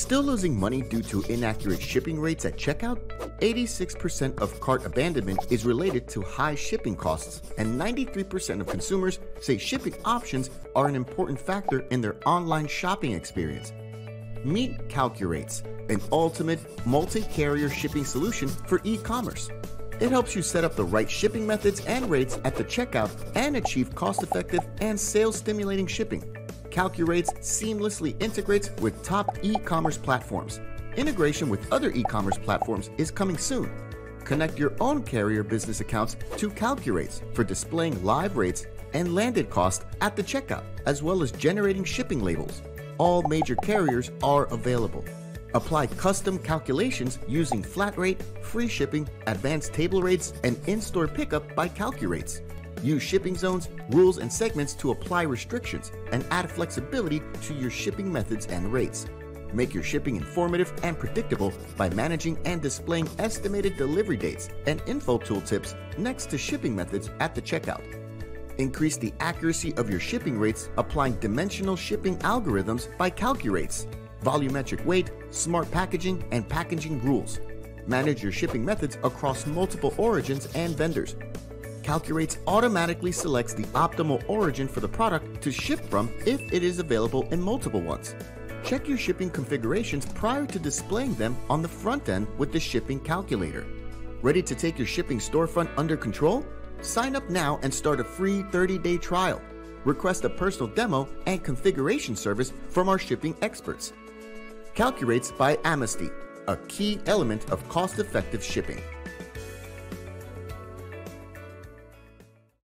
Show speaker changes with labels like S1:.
S1: Still losing money due to inaccurate shipping rates at checkout? 86% of cart abandonment is related to high shipping costs, and 93% of consumers say shipping options are an important factor in their online shopping experience. Meet Calcurates, an ultimate multi carrier shipping solution for e commerce. It helps you set up the right shipping methods and rates at the checkout and achieve cost effective and sales stimulating shipping. Calcurates seamlessly integrates with top e commerce platforms. Integration with other e commerce platforms is coming soon. Connect your own carrier business accounts to Calcurates for displaying live rates and landed cost at the checkout, as well as generating shipping labels. All major carriers are available. Apply custom calculations using flat rate, free shipping, advanced table rates, and in store pickup by Calcurates. Use shipping zones, rules, and segments to apply restrictions and add flexibility to your shipping methods and rates. Make your shipping informative and predictable by managing and displaying estimated delivery dates and info tooltips next to shipping methods at the checkout. Increase the accuracy of your shipping rates applying dimensional shipping algorithms by Calcurates, volumetric weight, smart packaging, and packaging rules. Manage your shipping methods across multiple origins and vendors Calcurates automatically selects the optimal origin for the product to ship from if it is available in multiple ones. Check your shipping configurations prior to displaying them on the front end with the shipping calculator. Ready to take your shipping storefront under control? Sign up now and start a free 30-day trial. Request a personal demo and configuration service from our shipping experts. Calcurates by Amasty, a key element of cost-effective shipping.